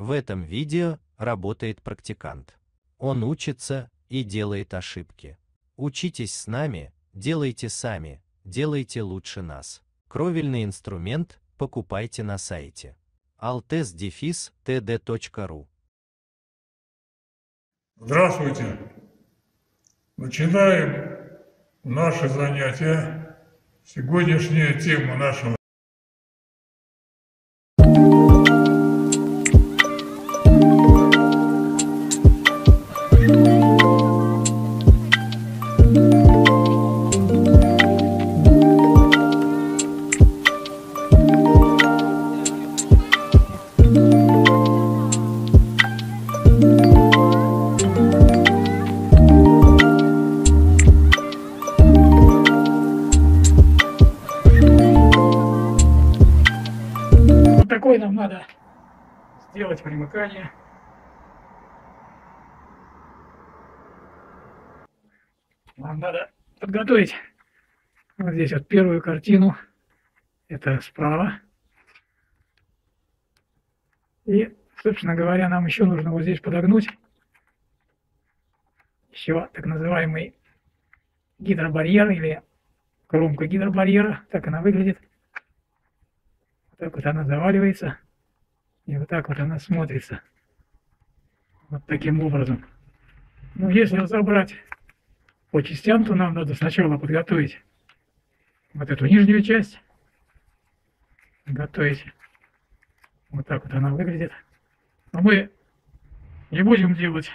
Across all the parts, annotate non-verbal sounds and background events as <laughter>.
В этом видео работает практикант. Он учится и делает ошибки. Учитесь с нами, делайте сами, делайте лучше нас. Кровельный инструмент покупайте на сайте altes-td.ru Здравствуйте! Начинаем наше занятие. Сегодняшняя тема нашего сделать примыкание. Нам надо подготовить вот здесь вот первую картину. Это справа. И, собственно говоря, нам еще нужно вот здесь подогнуть еще так называемый гидробарьер или кромка гидробарьера. Так она выглядит. Так вот она заваливается. И вот так вот она смотрится. Вот таким образом. Ну, если разобрать по частям, то нам надо сначала подготовить вот эту нижнюю часть. Готовить. Вот так вот она выглядит. Но мы не будем делать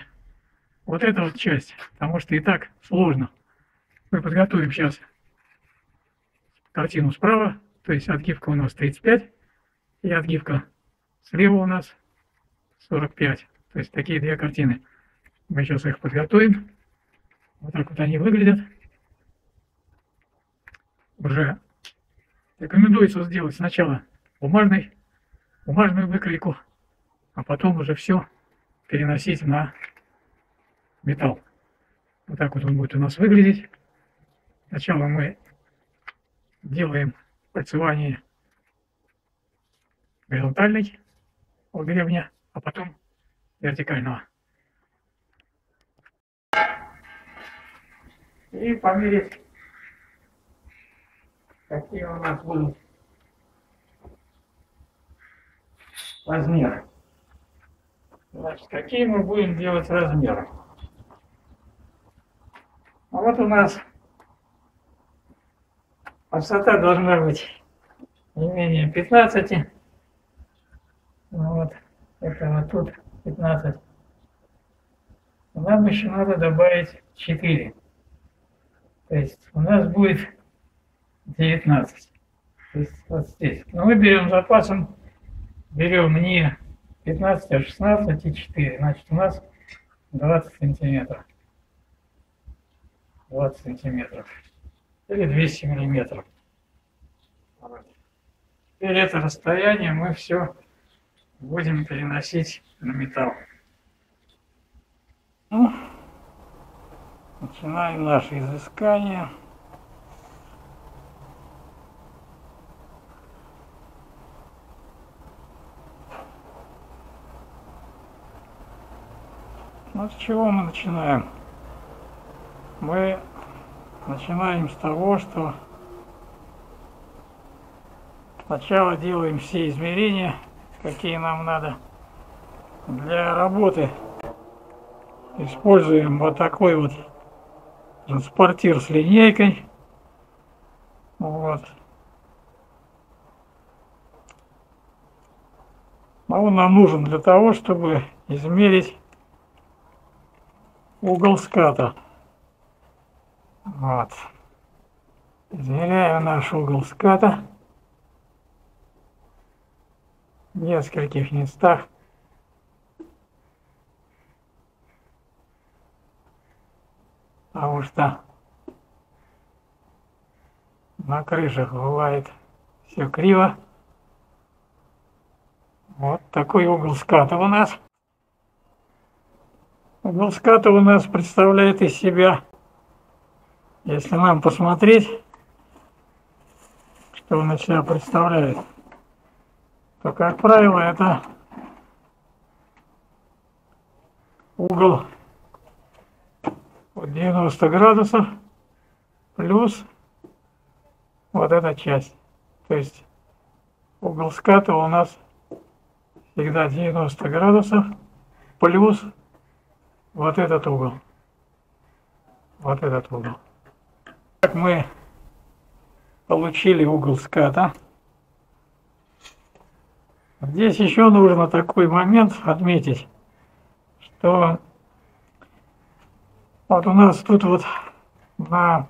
вот эту вот часть, потому что и так сложно. Мы подготовим сейчас картину справа, то есть отгибка у нас 35, и отгибка слева у нас 45. То есть такие две картины. Мы сейчас их подготовим. Вот так вот они выглядят. Уже рекомендуется сделать сначала бумажный, бумажную выкройку, а потом уже все переносить на металл. Вот так вот он будет у нас выглядеть. Сначала мы делаем пальцевание горизонтальной гребня, а потом вертикального. И померить, какие у нас будут размеры. Значит, какие мы будем делать размеры? А вот у нас высота должна быть не менее 15. Ну вот, это вот тут 15. Нам еще надо добавить 4. То есть у нас будет 19. То есть вот здесь. Но мы берем запасом, берем не 15, а 16 и 4. Значит, у нас 20 сантиметров. 20 сантиметров. Или 200 миллиметров. Теперь это расстояние мы все будем переносить на металл. Ну, начинаем наше изыскание. Ну, с чего мы начинаем? Мы начинаем с того, что сначала делаем все измерения, какие нам надо для работы. Используем вот такой вот транспортир с линейкой. Вот. А он нам нужен для того, чтобы измерить угол ската. Вот. Измеряю наш угол ската в нескольких местах. Потому что на крышах бывает все криво. Вот такой угол ската у нас. Угол ската у нас представляет из себя, если нам посмотреть, что он из себя представляет, то, как правило, это угол вот 90 градусов плюс вот эта часть. То есть угол ската у нас всегда 90 градусов плюс вот этот угол. Вот этот угол. Так мы получили угол ската. Здесь еще нужно такой момент отметить, что вот у нас тут вот на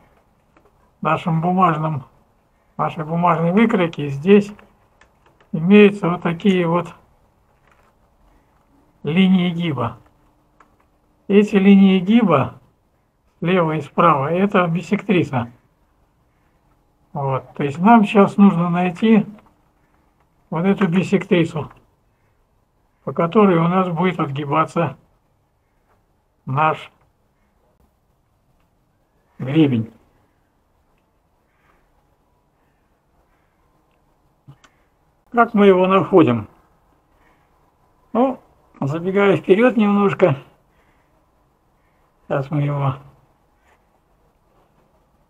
нашем бумажном, нашей бумажной выкройке здесь имеются вот такие вот линии гиба. Эти линии гиба слева и справа это биссектриса. Вот, то есть нам сейчас нужно найти вот эту биссектрису, по которой у нас будет отгибаться наш гребень. Как мы его находим? Ну, забегая вперед немножко, сейчас мы его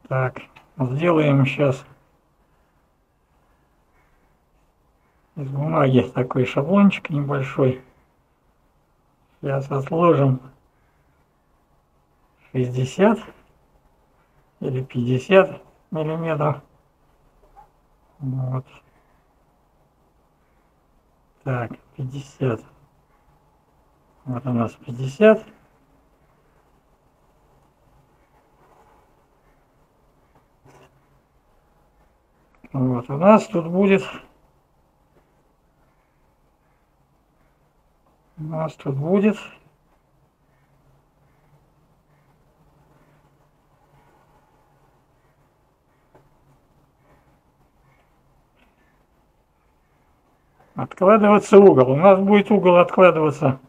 так сделаем сейчас из бумаги такой шаблончик небольшой. Сейчас отложим 60 или 50 миллиметров. Вот. Так, 50. Вот у нас 50. Вот, у нас тут будет нас тут будет откладываться угол. У нас будет угол откладываться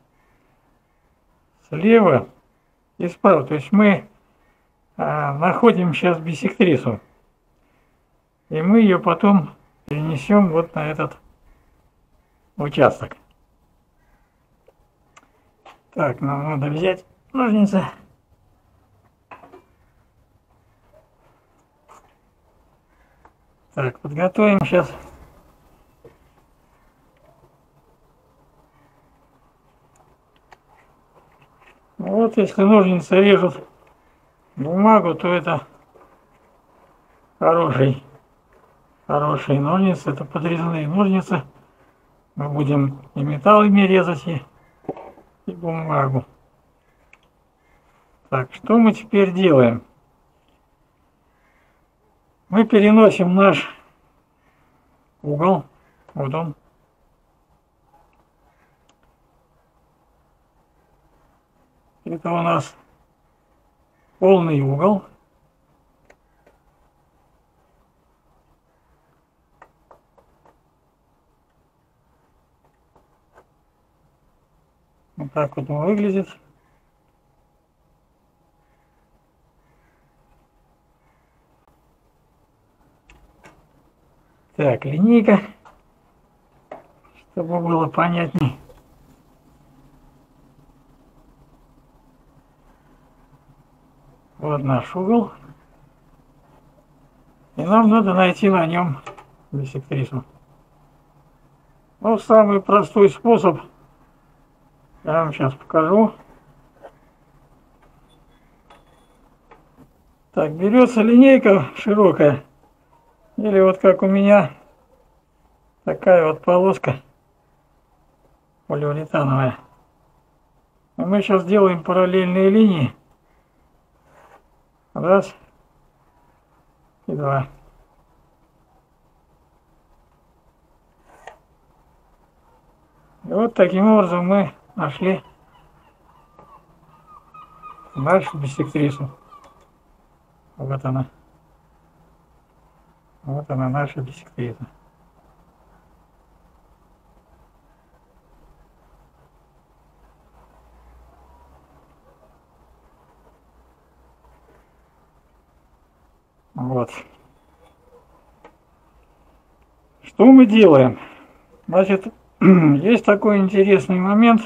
слева и справа. То есть мы а, находим сейчас бисектрису. И мы ее потом перенесем вот на этот участок. Так, нам надо взять ножницы. Так, подготовим сейчас Вот если ножницы режут бумагу, то это хороший, хорошие ножницы, это подрезанные ножницы. Мы будем и металл ими резать, и, и бумагу. Так, что мы теперь делаем? Мы переносим наш угол, вот он, Это у нас полный угол. Так вот он выглядит. Так, линейка, чтобы было понятней. Вот наш угол. И нам надо найти на нем биссектрису. Ну, самый простой способ, я вам сейчас покажу. Так, берется линейка широкая, или вот как у меня, такая вот полоска полиуретановая. И мы сейчас делаем параллельные линии. Раз. И два. И вот таким образом мы нашли нашу биссектрису. Вот она. Вот она, наша биссектриса. Вот. Что мы делаем? Значит, <clears throat> есть такой интересный момент.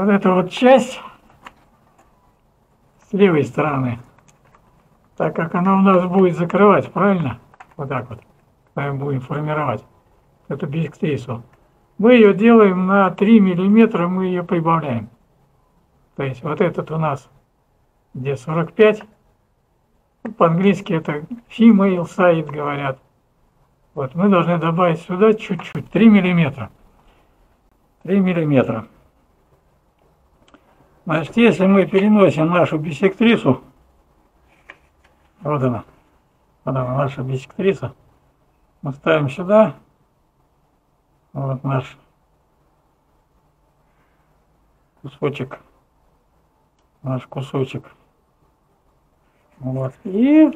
Вот эта вот часть с левой стороны, так как она у нас будет закрывать, правильно? Вот так вот, мы будем формировать эту бисектрису. Мы ее делаем на 3 миллиметра, мы ее прибавляем. То есть вот этот у нас где 45, по-английски это female side говорят. Вот мы должны добавить сюда чуть-чуть, 3 миллиметра. 3 миллиметра. Значит, если мы переносим нашу бисектрису, вот она, вот она наша бисектриса, мы ставим сюда, вот наш кусочек, наш кусочек. Вот, и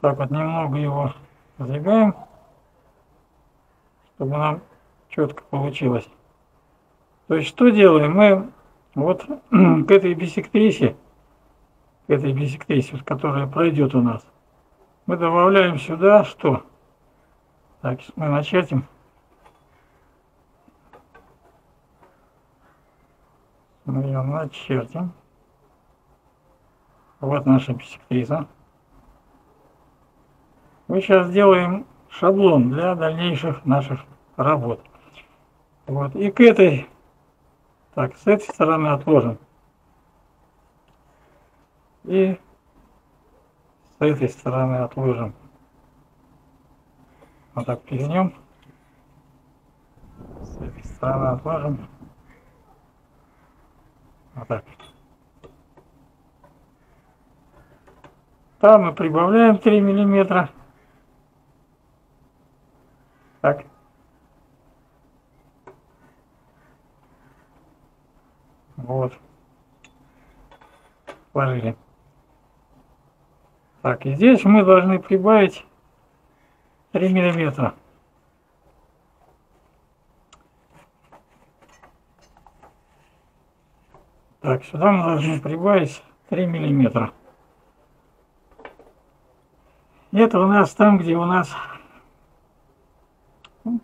так вот немного его сдвигаем, чтобы нам четко получилось. То есть что делаем? Мы вот <clears throat> к этой бисектрисе, к этой бисектрисе, которая пройдет у нас, мы добавляем сюда что? Так, мы начертим. Мы ее начертим. Вот наша бисектриса. Мы сейчас сделаем шаблон для дальнейших наших работ. Вот. И к этой так, с этой стороны отложим. И с этой стороны отложим. Вот так перенем. С этой стороны отложим. Вот так. Там мы прибавляем 3 миллиметра. Так. Вот. Сложили. Так, и здесь мы должны прибавить 3 миллиметра. Так, сюда мы должны прибавить 3 миллиметра. Это у нас там, где у нас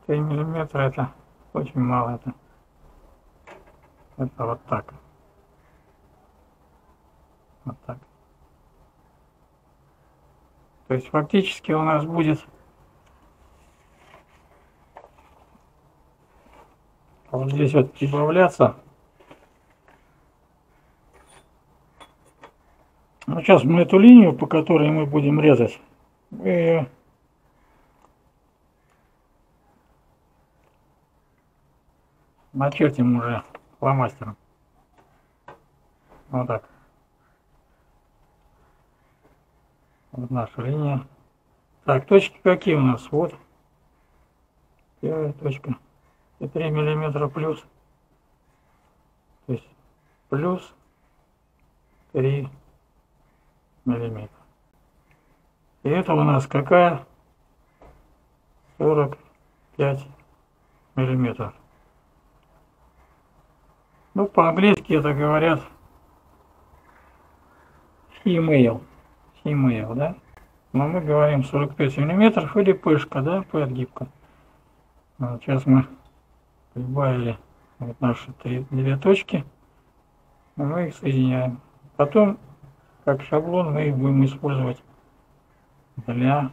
3 миллиметра, это очень мало. Это это вот так. Вот так. То есть фактически у нас будет вот здесь вот прибавляться. Ну, сейчас мы эту линию, по которой мы будем резать, мы ее начертим уже фломастером. Вот так. Вот наша линия. Так, точки какие у нас? Вот. Первая точка. И 3 миллиметра плюс. То есть плюс 3 миллиметра. И это у нас какая? 45 миллиметров. Ну, по-английски это говорят female. Female, да? Но мы говорим 45 миллиметров или пышка, да, подгибка. Вот сейчас мы прибавили вот наши три, две точки. Мы их соединяем. Потом, как шаблон, мы их будем использовать для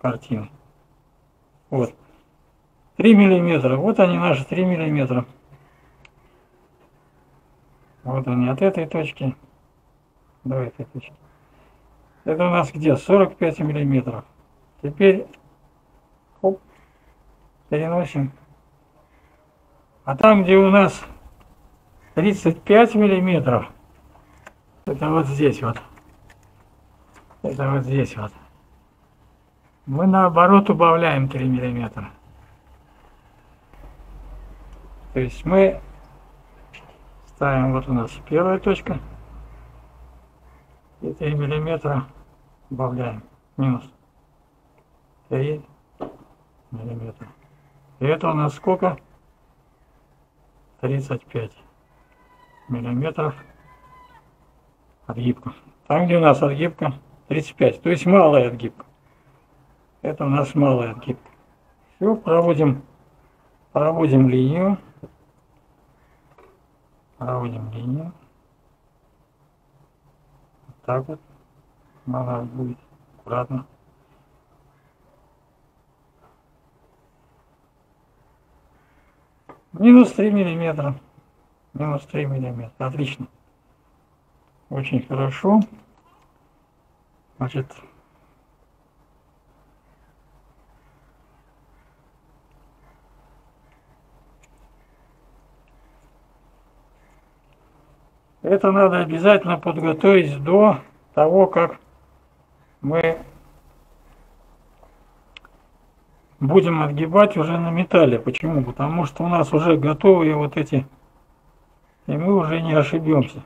картины. Вот. 3 миллиметра. Вот они наши 3 миллиметра. Вот они от этой точки этой точки. Это у нас где? 45 миллиметров. Теперь оп, переносим. А там, где у нас 35 миллиметров, это вот здесь вот. Это вот здесь вот. Мы наоборот убавляем 3 миллиметра. То есть мы ставим, вот у нас первая точка, и 3 миллиметра добавляем, минус 3 миллиметра. И это у нас сколько? 35 миллиметров отгибка. Там, где у нас отгибка 35, то есть малая отгибка. Это у нас малая отгибка. Все, проводим, проводим линию. проводим линию. Так вот. Она будет аккуратно. Минус 3 миллиметра. Минус 3 миллиметра. Отлично. Очень хорошо. Значит, это надо обязательно подготовить до того, как мы будем отгибать уже на металле. Почему? Потому что у нас уже готовые вот эти, и мы уже не ошибемся.